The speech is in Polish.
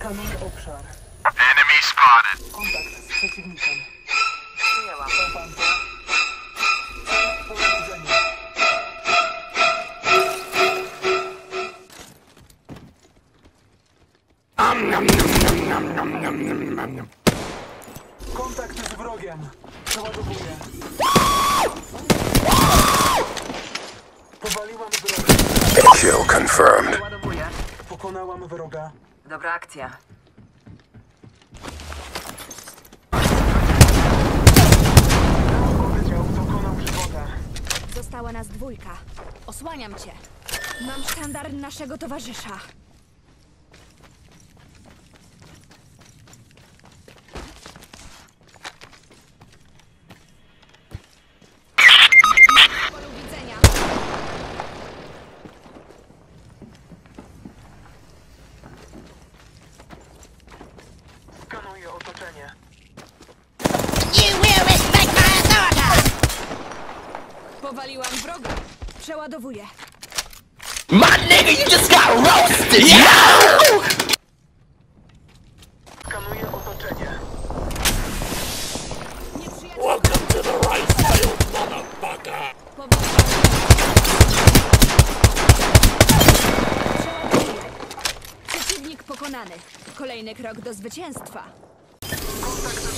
Obszar. Enemy spotted. Kontakt z przeciwnikiem. Przyjęłam. Cofam to. Powodzenia. Kontakt z wrogiem. Przeładowuję. Powaliłam wroga. Kill confirmed. Pokonałam wroga. Dobra akcja. Powiedział. Została nas dwójka. Osłaniam cię. Mam sztandar naszego towarzysza. Skanuję otoczenie. Powaliłam wroga. Przeładowuję. My nigga, you just got roasted, yo! Skanuję otoczenie. Welcome to the rice field, motherfucker! Przeładowuję. Przeciwnik pokonany. Kolejny krok do zwycięstwa. Kontakt